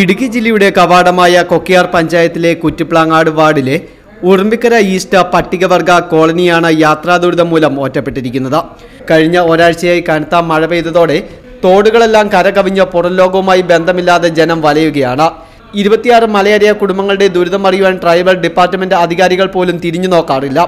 ഇടുക്കി ജില്ലയുടെ കവാടമായ കൊക്കിയാർ പഞ്ചായത്തിലെ കുറ്റിപ്ലാങ്ങാട് വാർഡിലെ ഉറുമ്പിക്കര ഈസ്റ്റ് പട്ടികവർഗ കോളനിയാണ് യാത്രാ ദുരിതം മൂലം ഒറ്റപ്പെട്ടിരിക്കുന്നത്. കഴിഞ്ഞ ഒരാഴ്ചയായി കനത്ത മഴ പെയ്തതോടെ തോടുകളെല്ലാം കരകവിഞ്ഞ പുറംലോകവുമായി ബന്ധമില്ലാതെ ജനം വലയുകയാണ്. ഇരുപത്തിയാറ് മലയേറിയ കുടുംബങ്ങളുടെ ദുരിതം അറിയുവാൻ ട്രൈബൽ ഡിപ്പാർട്ട്മെന്റ് അധികാരികൾ പോലും തിരിഞ്ഞു നോക്കാറില്ല.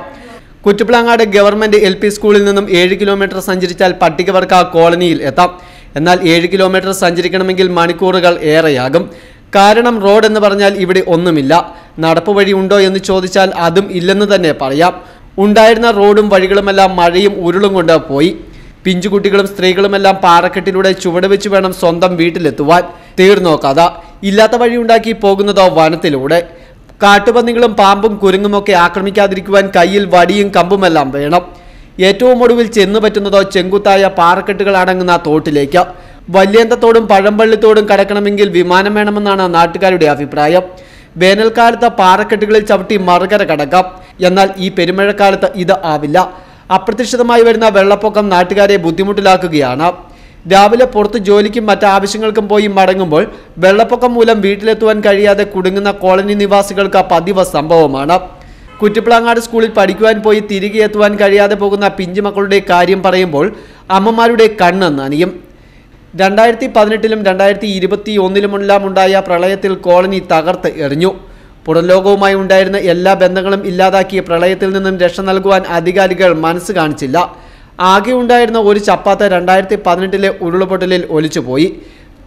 കുറ്റുപ്ലാങ്ങാട് ഗവൺമെന്റ് എൽ സ്കൂളിൽ നിന്നും ഏഴ് കിലോമീറ്റർ സഞ്ചരിച്ചാൽ പട്ടികവർഗ കോളനിയിൽ എത്താം. എന്നാൽ ഏഴ് കിലോമീറ്റർ സഞ്ചരിക്കണമെങ്കിൽ മണിക്കൂറുകൾ ഏറെയാകും. കാരണം റോഡ് എന്ന് പറഞ്ഞാൽ ഇവിടെ ഒന്നുമില്ല. നടപ്പ് വഴി ഉണ്ടോ എന്ന് ചോദിച്ചാൽ അതും ഇല്ലെന്ന് തന്നെ പറയാം. ഉണ്ടായിരുന്ന റോഡും വഴികളുമെല്ലാം മഴയും ഉരുളും കൊണ്ട് പോയി. പിഞ്ചുകുട്ടികളും സ്ത്രീകളുമെല്ലാം പാറക്കെട്ടിലൂടെ ചുവട് വെച്ച് വേണം സ്വന്തം വീട്ടിലെത്തുവാൻ. തീർന്നോ കഥ ഇല്ലാത്ത വഴി ഉണ്ടാക്കി പോകുന്നതോ വനത്തിലൂടെ. കാട്ടുപന്നികളും പാമ്പും കുരുങ്ങുമൊക്കെ ആക്രമിക്കാതിരിക്കുവാൻ കയ്യിൽ വടിയും കമ്പുമെല്ലാം വേണം. ഏറ്റവും ഒടുവിൽ ചെന്നു പറ്റുന്നതോ ചെങ്കുത്തായ പാറക്കെട്ടുകൾ അടങ്ങുന്ന തോട്ടിലേക്ക്. വല്യന്തത്തോടും പഴമ്പള്ളിത്തോടും കടക്കണമെങ്കിൽ വിമാനം വേണമെന്നാണ് നാട്ടുകാരുടെ അഭിപ്രായം. വേനൽക്കാലത്ത് പാറക്കെട്ടുകളിൽ ചവിട്ടി മറുകര കടക്കാം. എന്നാൽ ഈ പെരുമഴക്കാലത്ത് ഇത് ആവില്ല. അപ്രതീക്ഷിതമായി വരുന്ന വെള്ളപ്പൊക്കം നാട്ടുകാരെ ബുദ്ധിമുട്ടിലാക്കുകയാണ്. രാവിലെ പുറത്ത് ജോലിക്കും മറ്റ് ആവശ്യങ്ങൾക്കും പോയി മടങ്ങുമ്പോൾ വെള്ളപ്പൊക്കം മൂലം വീട്ടിലെത്തുവാൻ കഴിയാതെ കുടുങ്ങുന്ന കോളനി നിവാസികൾക്ക് പതിവ് സംഭവമാണ്. കുറ്റിപ്പിളങ്ങാട് സ്കൂളിൽ പഠിക്കുവാൻ പോയി തിരികെ എത്തുവാൻ കഴിയാതെ പോകുന്ന പിഞ്ചുമക്കളുടെ കാര്യം പറയുമ്പോൾ അമ്മമാരുടെ കണ്ണ് നനിയും രണ്ടായിരത്തി പതിനെട്ടിലും രണ്ടായിരത്തി ഇരുപത്തി ഒന്നിലുമെല്ലാം ഉണ്ടായ പ്രളയത്തിൽ കോളനി തകർത്ത് എറിഞ്ഞു. പുറംലോകവുമായി ഉണ്ടായിരുന്ന എല്ലാ ബന്ധങ്ങളും ഇല്ലാതാക്കിയ പ്രളയത്തിൽ നിന്നും രക്ഷ നൽകുവാൻ അധികാരികൾ മനസ്സ് കാണിച്ചില്ല. ആകെ ഉണ്ടായിരുന്ന ഒരു ചപ്പാത്ത രണ്ടായിരത്തി പതിനെട്ടിലെ ഉരുൾപൊട്ടലിൽ ഒലിച്ചുപോയി.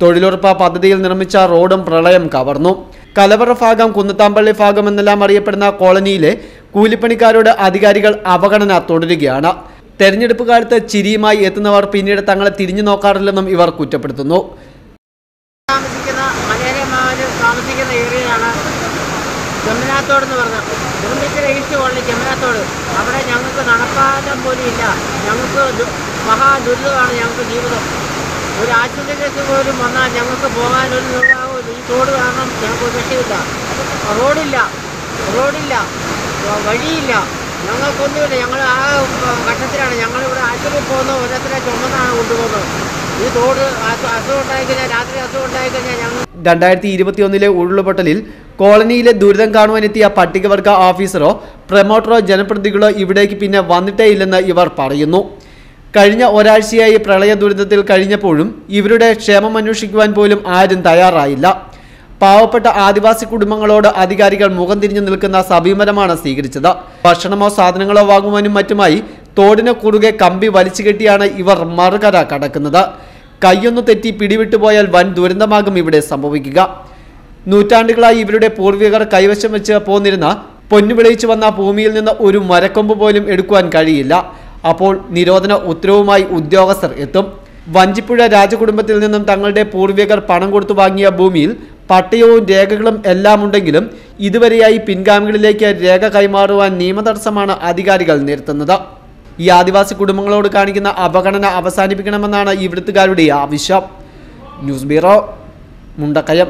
തൊഴിലുറപ്പ് പദ്ധതിയിൽ നിർമ്മിച്ച റോഡും പ്രളയം കവർന്നു. കലവറ ഭാഗം കുന്നത്താമ്പള്ളി ഭാഗം എന്നെല്ലാം അറിയപ്പെടുന്ന കോളനിയിലെ കൂലിപ്പണിക്കാരോട് അധികാരികൾ അവഗണന തുടരുകയാണ്. തെരഞ്ഞെടുപ്പ് കാലത്ത് ചിരിയുമായി എത്തുന്നവർ പിന്നീട് തങ്ങളെ തിരിഞ്ഞു നോക്കാറില്ലെന്നും ഇവർ കുറ്റപ്പെടുത്തുന്നു. താമസിക്കുന്ന മലയാളിമാര് താമസിക്കുന്ന ഏരിയയാണ് ജമുനാത്തോട് എന്ന് പറഞ്ഞത്. Urumbikkara east colony Jamunathodu. അവിടെ ഞങ്ങൾക്ക് നടപ്പാതം പോലും ഇല്ല. ഞങ്ങൾക്ക് ദു- മഹാ ദുരിതമാണ് ഞങ്ങൾക്ക് ജീവിതം. ഒരു ആശുപത്രി കേസ് പോലും വന്നാൽ ഞങ്ങൾക്ക് പോകാനൊരു തോട് കാരണം ഞങ്ങൾക്ക് രക്ഷയില്ല റോഡില്ല. റോഡില്ല. വഴിയില്ല. ഞങ്ങൾക്കൊന്നുമില്ല. ഞങ്ങൾ ആ ഘട്ടത്തിലാണ്. ഞങ്ങളിവിടെ ആശുപത്രിയിൽ പോകുന്ന ഓരോരുത്തരെ ചുമന്നാണ് കൊണ്ടുപോകുന്നത്. ഈ തോട് അസു- അസുഖം ഉണ്ടായിക്കഴിഞ്ഞാൽ രാത്രി അസുഖം ഉണ്ടായിക്കഴിഞ്ഞാൽ ഞങ്ങൾ രണ്ടായിരത്തി ഇരുപത്തിയൊന്നിലെ ഉരുൾപൊട്ടലിൽ കോളനിയിലെ ദുരിതം കാണുവാനെത്തിയ പട്ടികവർഗ ഓഫീസറോ പ്രമോട്ടറോ ജനപ്രതിനിധികളോ ഇവിടേക്ക് പിന്നെ വന്നിട്ടേ ഇല്ലെന്ന് ഇവർ പറയുന്നു. കഴിഞ്ഞ ഒരാഴ്ചയായി പ്രളയ ദുരിതത്തിൽ കഴിഞ്ഞപ്പോഴും ഇവരുടെ ക്ഷേമം അന്വേഷിക്കുവാൻ പോലും ആരും തയ്യാറായില്ല. പാവപ്പെട്ട ആദിവാസി കുടുംബങ്ങളോട് അധികാരികൾ മുഖം തിരിഞ്ഞു നിൽക്കുന്ന സമീപനമാണ് സ്വീകരിച്ചത്. ഭക്ഷണമോ സാധനങ്ങളോ വാങ്ങുവാനും മറ്റുമായി തോടിന് കുറുകെ കമ്പി വലിച്ചു കെട്ടിയാണ് ഇവർ മറുകര കടക്കുന്നത്. കൈയൊന്നു തെറ്റി പിടിവിട്ടുപോയാൽ വൻ ദുരന്തമാകും ഇവിടെ സംഭവിക്കുക. നൂറ്റാണ്ടുകളായി ഇവരുടെ പൂർവികർ കൈവശം വെച്ച് പോന്നിരുന്ന പൊന്നു വിളയിച്ചു വന്ന ഭൂമിയിൽ നിന്ന് ഒരു മരക്കൊമ്പ് പോലും എടുക്കുവാൻ കഴിയില്ല. അപ്പോൾ നിരോധന ഉത്തരവുമായി ഉദ്യോഗസ്ഥർ എത്തും. വഞ്ചിപ്പുഴ രാജകുടുംബത്തിൽ നിന്നും തങ്ങളുടെ പൂർവികർ പണം കൊടുത്തു വാങ്ങിയ ഭൂമിയിൽ പട്ടയവും രേഖകളും എല്ലാം ഉണ്ടെങ്കിലും ഇതുവരെയായി പിൻഗാമികളിലേക്ക് രേഖ കൈമാറുവാൻ നിയമതടസ്സമാണ് അധികാരികൾ നിരത്തുന്നത്. ഈ ആദിവാസി കുടുംബങ്ങളോട് കാണിക്കുന്ന അവഗണന അവസാനിപ്പിക്കണമെന്നാണ് ഇവിടുത്തുകാരുടെ ആവശ്യം. News bureau Mundakayam.